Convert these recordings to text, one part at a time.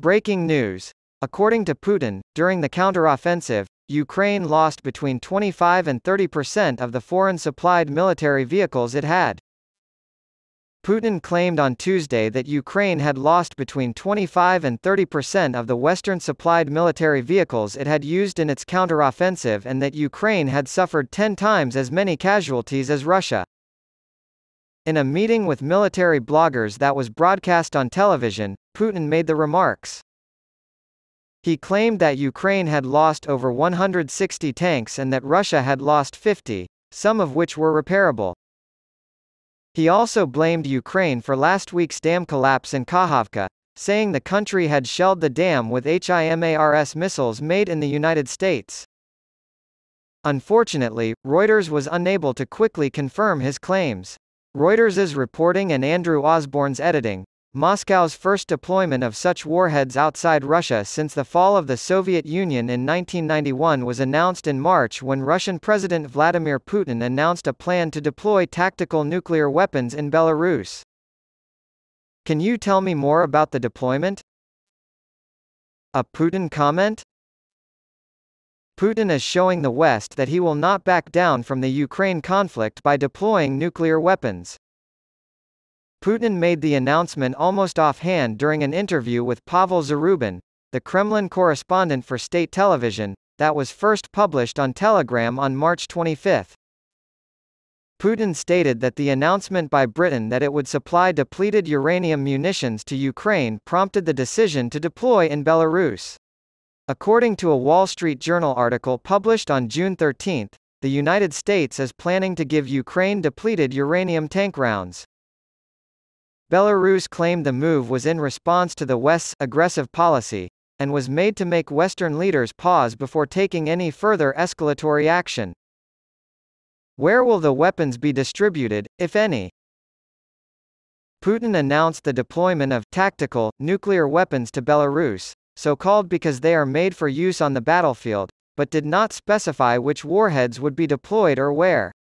Breaking news. According to Putin, during the counteroffensive, Ukraine lost between 25 and 30 percent of the foreign-supplied military vehicles it had. Putin claimed on Tuesday that Ukraine had lost between 25 and 30 percent of the Western-supplied military vehicles it had used in its counteroffensive and that Ukraine had suffered 10 times as many casualties as Russia. In a meeting with military bloggers that was broadcast on television, Putin made the remarks. He claimed that Ukraine had lost over 160 tanks and that Russia had lost 50, some of which were repairable. He also blamed Ukraine for last week's dam collapse in Kakhovka, saying the country had shelled the dam with HIMARS missiles made in the United States. Unfortunately, Reuters was unable to quickly confirm his claims. Reuters's reporting and Andrew Osborn's editing, Moscow's first deployment of such warheads outside Russia since the fall of the Soviet Union in 1991 was announced in March when Russian President Vladimir Putin announced a plan to deploy tactical nuclear weapons in Belarus. Can you tell me more about the deployment? A Putin comment? Putin is showing the West that he will not back down from the Ukraine conflict by deploying nuclear weapons. Putin made the announcement almost offhand during an interview with Pavel Zarubin, the Kremlin correspondent for state television, that was first published on Telegram on March 25. Putin stated that the announcement by Britain that it would supply depleted uranium munitions to Ukraine prompted the decision to deploy in Belarus. According to a Wall Street Journal article published on June 13, the United States is planning to give Ukraine depleted uranium tank rounds. Belarus claimed the move was in response to the West's aggressive policy, and was made to make Western leaders pause before taking any further escalatory action. Where will the weapons be distributed, if any? Putin announced the deployment of tactical nuclear weapons to Belarus, so called because they are made for use on the battlefield, but did not specify which warheads would be deployed or where.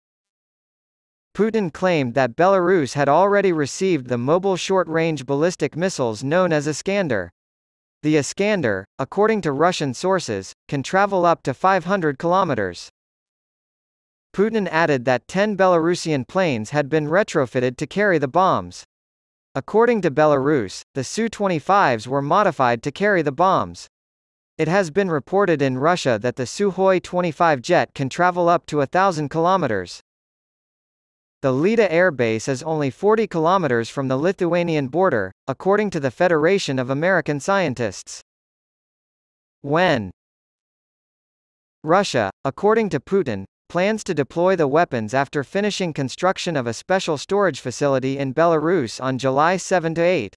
Putin claimed that Belarus had already received the mobile short-range ballistic missiles known as Iskander. The Iskander, according to Russian sources, can travel up to 500 kilometers. Putin added that 10 Belarusian planes had been retrofitted to carry the bombs. According to Belarus, the Su-25s were modified to carry the bombs. It has been reported in Russia that the Sukhoi 25 jet can travel up to thousand kilometers. The Lida airbase is only 40 kilometers from the Lithuanian border, according to the Federation of American Scientists. When Russia, according to Putin, plans to deploy the weapons after finishing construction of a special storage facility in Belarus on July 7–8.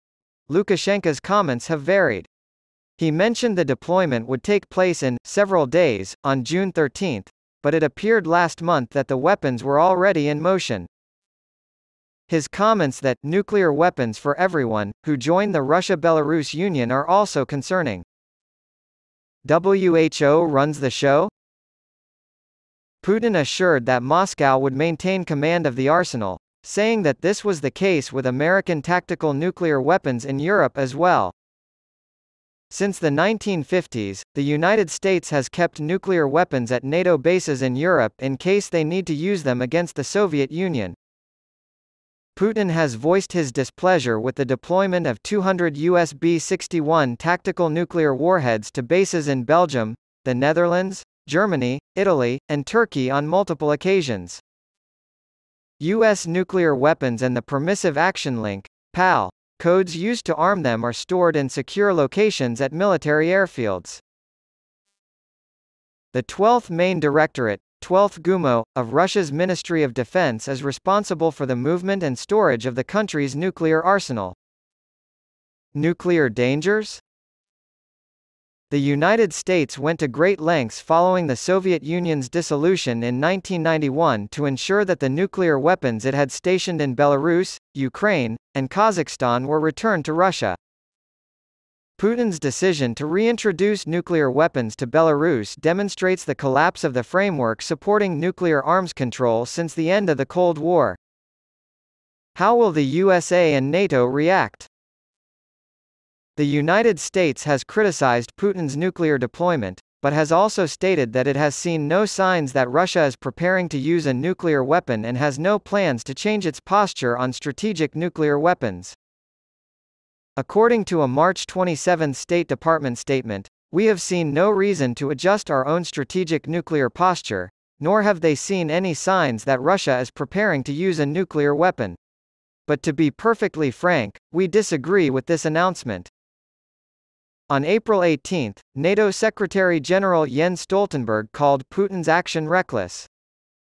Lukashenko's comments have varied. He mentioned the deployment would take place in several days, on June 13, but it appeared last month that the weapons were already in motion. His comments that nuclear weapons for everyone who join the Russia-Belarus Union are also concerning. WHO runs the show? Putin assured that Moscow would maintain command of the arsenal, saying that this was the case with American tactical nuclear weapons in Europe as well. Since the 1950s, the United States has kept nuclear weapons at NATO bases in Europe in case they need to use them against the Soviet Union. Putin has voiced his displeasure with the deployment of 200 US B-61 tactical nuclear warheads to bases in Belgium, the Netherlands, Germany, Italy, and Turkey on multiple occasions. U.S. nuclear weapons and the Permissive Action Link, PAL, Codes used to arm them are stored in secure locations at military airfields. The 12th Main Directorate, 12th GUMO, of Russia's Ministry of Defense is responsible for the movement and storage of the country's nuclear arsenal. Nuclear dangers? The United States went to great lengths following the Soviet Union's dissolution in 1991 to ensure that the nuclear weapons it had stationed in Belarus, Ukraine, and Kazakhstan were returned to Russia. Putin's decision to reintroduce nuclear weapons to Belarus demonstrates the collapse of the framework supporting nuclear arms control since the end of the Cold War. How will the USA and NATO react? The United States has criticized Putin's nuclear deployment, but has also stated that it has seen no signs that Russia is preparing to use a nuclear weapon and has no plans to change its posture on strategic nuclear weapons. According to a March 27 State Department statement, we have seen no reason to adjust our own strategic nuclear posture, nor have they seen any signs that Russia is preparing to use a nuclear weapon. But to be perfectly frank, we disagree with this announcement. On April 18, NATO Secretary-General Jens Stoltenberg called Putin's action reckless.